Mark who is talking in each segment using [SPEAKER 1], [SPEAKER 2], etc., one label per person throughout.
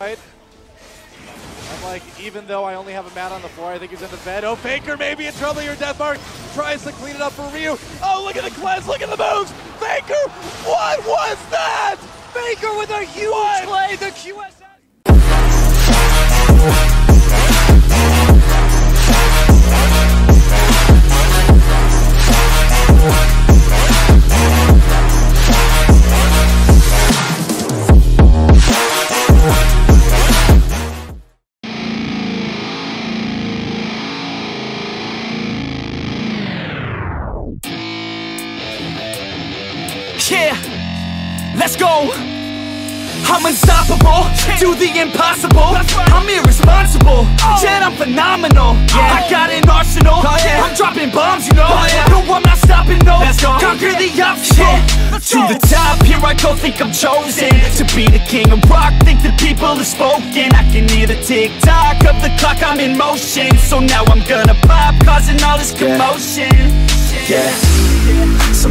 [SPEAKER 1] Right? I'm like, even though I only have a mat on the floor, I think he's in the bed. Oh, Faker maybe in trouble here. Deathmark tries to clean it up for Ryu. Oh, look at the cleanse, look at the moves. Faker, what was that? Faker with a huge what? play, the QSS.
[SPEAKER 2] Yeah, let's go. I'm unstoppable, do the impossible. I'm irresponsible, yet I'm phenomenal. I got an arsenal, yeah, I'm dropping bombs, you know. No, I'm not stopping, no. Conquer the obstacle. To the top, here I go, think I'm chosen. To be the king of rock, think the people have spoken. I can hear the tick-tock of the clock, I'm in motion. So now I'm gonna pop, causing all this commotion.
[SPEAKER 3] Yeah,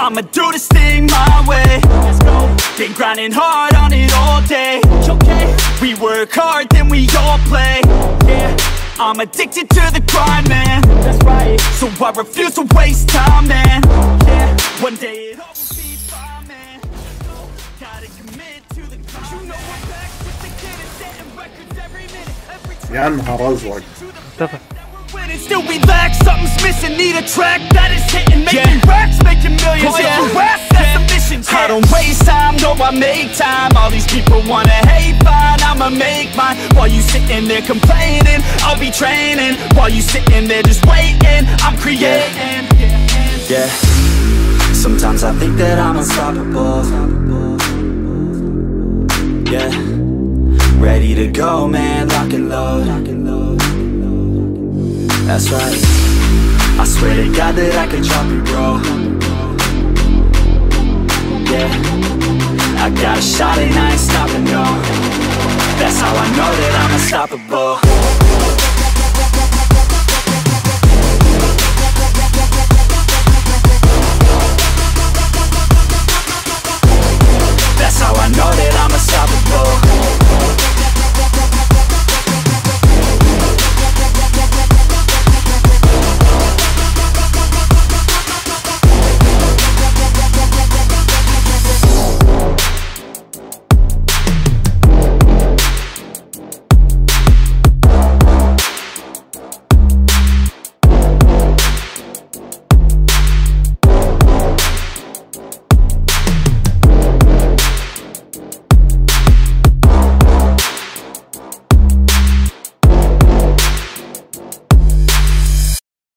[SPEAKER 2] I'ma do this thing my way. Let's go. Been grinding hard on it all day. Okay. We work hard, then we all play. Yeah. I'm addicted to the grind, man. That's right. So I refuse to waste time, man. Yeah. One day it all will be fine, man. Gotta commit to the grind. You know we're back with the kid and setting records every minute, every
[SPEAKER 4] يا
[SPEAKER 2] quit and still relax. Something's missing, need a track that is hitting. Making yeah. racks, making millions,
[SPEAKER 3] oh, yeah.
[SPEAKER 2] if you that's yeah. a mission. I don't waste time, no I make time. All these people wanna hate, fine, I'ma make mine. While you sitting there complaining, I'll be training. While you sitting there just waiting, I'm creating.
[SPEAKER 3] Yeah, sometimes I think that I'm unstoppable. Yeah, ready to go man, lock and load. That's right, I swear to God that I could drop you, bro. Yeah, I got a shot and I ain't stopping, no. That's how I know that I'm unstoppable